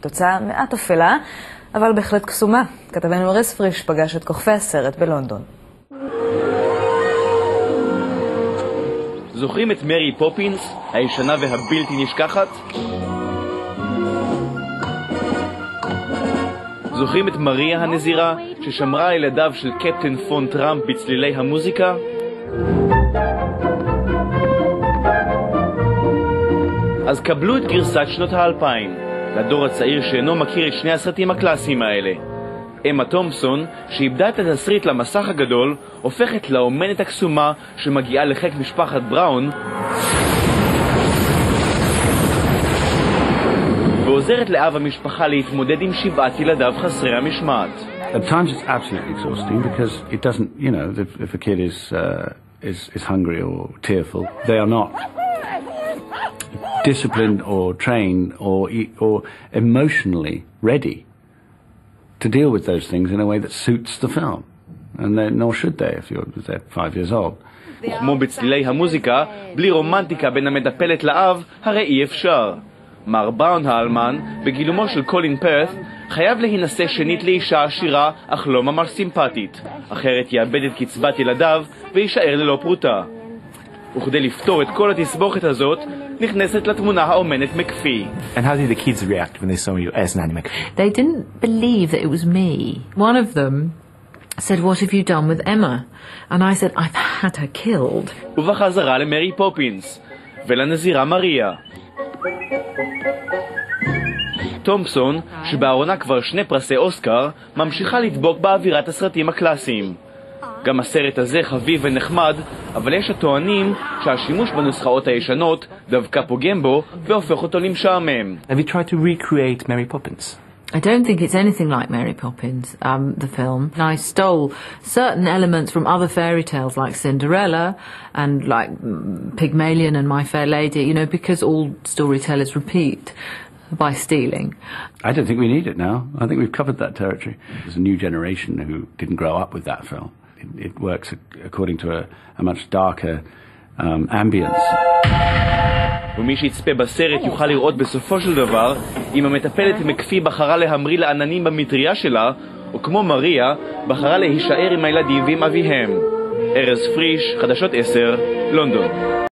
תוצאה מעט אפלה, אבל בהחלט קסומה. כתבנו ארז פריש פגש את כוכבי הסרט בלונדון. זוכרים את מרי פופינס, הישנה והבלתי נשכחת? זוכרים את מריה הנזירה, ששמרה על ידיו של קפטן פון טראמפ בצלילי המוזיקה? אז קבלו את גרסת שנות האלפיים, לדור הצעיר שאינו מכיר את שני הסרטים הקלאסיים האלה. אמה תומפסון, שאיבדה את התסריט למסך הגדול, הופכת לאומנת הקסומה שמגיעה לחיק משפחת בראון ועוזרת לאב המשפחה להתמודד עם שבעת ילדיו חסרי המשמעת. Is, uh, is, is hungry or tearful, they are not disciplined or trained or, or emotionally ready to deal with those things in a way that suits the film. And nor should they if you're they're five years old. כמו בצלילי המוזיקה, בלי רומנטיקה בין המטפלת לאב, הרי אי אפשר. מר בראון האלמן, בגילומו של קולין פרת, חייב להינשא שנית לאישה עשירה, אך לא ממש סימפטית. אחרת יאבד את קצבת ילדיו ויישאר ללא פרוטה. וכדי לפתור את כל התסבוכת הזאת, נכנסת לתמונה האומנת מקפיא. And how did the kids react when they saw you as Nanny McPhee? They didn't believe that it was me. One of them said, what have you done with Emma? And I said, I've had her killed. ובחזרה למרי פופינס, ולנזירה מריה. תומפסון, שבארונה כבר שני פרסי אוסקר, ממשיכה לדבוק באווירת הסרטים הקלאסיים. גם הסרט הזה חביב ונחמד, אבל יש הטוענים שהשימוש בנוסחאות הישנות דווקא פוגם בו והופך אותו למשעמם. Have you tried to recreate Mary Poppins? I don't think it's anything like Mary Poppins, um, the film. I stole certain elements from other fairy tales like Cinderella and like Pygmalion and My Fair Lady, you know, because all storytellers repeat by stealing. I don't think we need it now. I think we've covered that territory. There's a new generation who didn't grow up with that film. It, works according to a, a much darker um, ambience. ומי שיצפה בסרט יוכל לראות בסופו של דבר אם המטפלת מקפיא בחרה להמריא לעננים במטריה שלה, או כמו מריה, בחרה להישאר עם הילדים ועם אביהם. ארז פריש, חדשות 10, לונדון.